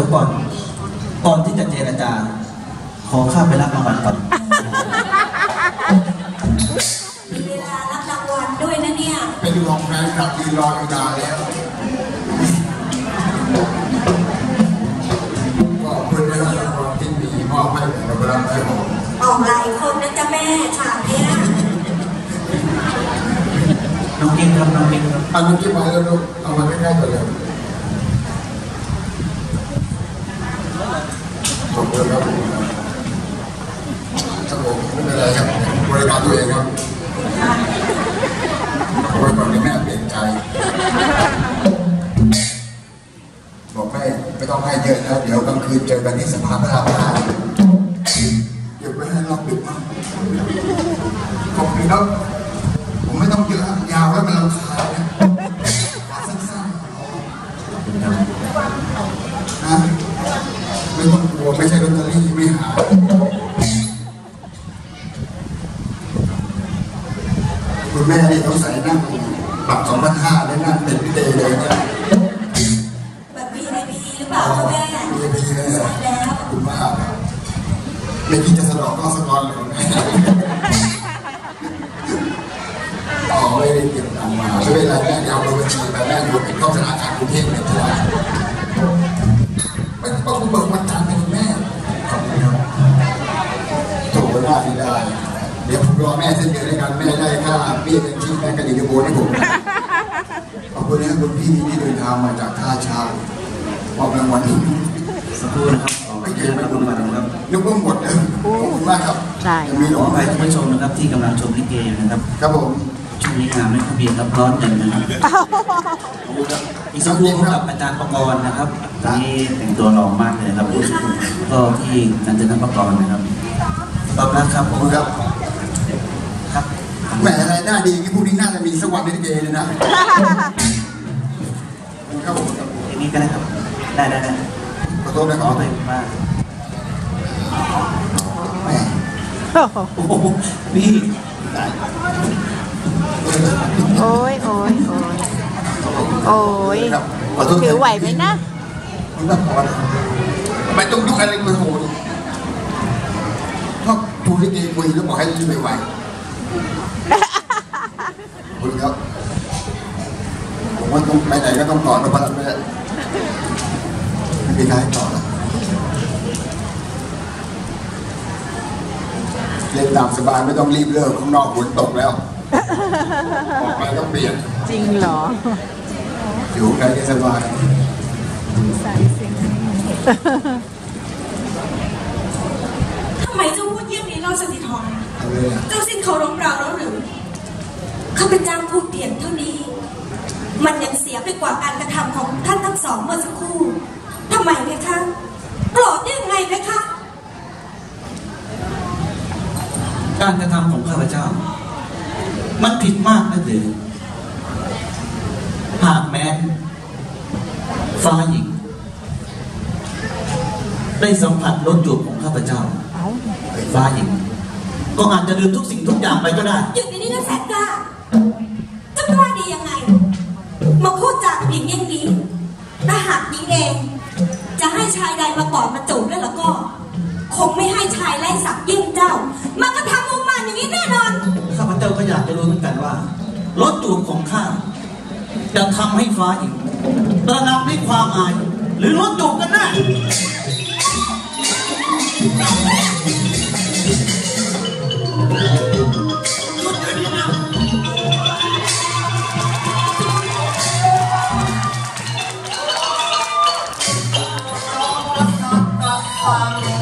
ดี๋ยวก่อนก่อนที่จะเจรจา ขอข้าไปรับรางวัลก่อนมีเวลารับรางวัลด้วยนะเนี่ย เป็นรองแฟนคลับดีรออยู่นานแล้ว ก็เพื่อนได้รับรางวัลที่มีมอบให้กับเราแล้วครับผมออกหลายคนนะจ๊ะแม่ฉากเนี้ยน้องกิ๊กครับน้องกิ๊กครับ อันนี้ที่มาแล้วลูกเอามาใกล้ๆก่อนเลย ขอบคุณครับครับผมไม่เป็นไรครับบริการตัวเองครับเอาไว้ก่อนเดี๋ยวแม่เปลี่ยนใจ บอกแม่ไม่ต้องให้เยอะนะเดี๋ยวกลางคืนเจอกันที่สภาพระรามห้าเดี๋ยวไปให้รอบดึกนะขอบคุณครับ ผมไม่ต้องเยอะยาวแล้วมันรำคา คุณแม่นี่ต้องใส่นั่งปรับสองพันห้าได้นั่งเป็นพิเตเลยนะแบบพีในพีหรือเปล่าจ๊ะแม่มีพีเลยใช่แล้วคุณมากไม่คิดจะสนองก็สนองเลยอ๋อไม่ได้เก็บตังมาไม่เป็นไรแม่เดี๋ยวเอาบัญชีไปแม่อยู่เป็นข้าราชการกรุงเทพ รอแม่เส้นเดือนด้วยกันแม่ได้ค่าเบี้ยเป็นที่แม่กระดิ่งกระโบนให้ผมนะขอบคุณนะครับคุณพี่ที่เดินทางมาจากท่าช้างมอบรางวัลสักครู่นะครับขอเรียนรับรางวัลนะครับยกเพิ่มหมดเลยขอบคุณมากครับใช่ยังมีหขลองอไปภัยท่านผู้ชมนะครับที่กำลังชมลิเกอยู่นะครับ ครับผมช่วงนี้งานไม่ค่อยมีครับร้อนจังนะครับอีกสักครู่พบกับอาจารย์ประกรณ์นะครับตอนนี้แต่งตัวหล่อมากเลยครับก็ที่นันทนประกรณ์นะครับตอบรับครับขอบคุณครับครับ แหมอะไรหน้าดีอย่างนี้พวกนี้น่าจะมีสักวันในลิเกเลยนะครับผมครับอย่างนี้ก็ได้ครับ ได้ได้ได้ขอโทษนะขคอรับไปมากแหมโอ้โหนี่โอ้ยโอ้ยโอ้ยโอ้ยครับขอโทษถือไหวไหมนะคุณรับพรทำไมต้องยุกอะไรมาโหดชอบทูลิเกคุยแล้วบอกให้รีบไปไหวขอบ คุณครับ ผมว่าต้องไปไหนก็ต้องต่อนะพันเลยไม่มีใครให้ต่อแล้วเล่นตามสบายไม่ต้องรีบเลิกข้างนอกฝนตกแล้ว ออกไปก็เปลี่ยน จริงเหรอ อยู่ข้างในก็สบายทำไมเจ้าพูดเยี่ยงนี้เล่าสติธรเอาเลยอะเจ้าสิ้นเคารพเราแล้วหรือ ข้าพเจ้าพูดเพียงเท่านี้ มันยังเสียไปกว่าการกระทำของท่านทั้งสองเมื่อสักครู่ทำไมเพคะโกรธได้ยังไงเพคะ การกระทำของข้าพเจ้า มันผิดมากนะหรือหากแม้นฟ้าหญิง ได้สัมผัสรสจูบของข้าพเจ้าเอ้า ฟ้าหญิง ก็อาจจะลืมทุกสิ่งทุกอย่างไปก็ได้หยุดในนี้นะแสนกล้ อดมาจูบแล้วแล้วก็ คงไม่ให้ชายไร้ศักดิ์ยิ่งเจ้า มันก็ทำมุมมันอย่างนี้แน่นอน ข้าพเจ้าก็อยากจะรู้เหมือนกันว่ารถจูบของข้าจะทำให้ฟ้าหญิงตระหนักในความอาย หรือรถจูบกันแน่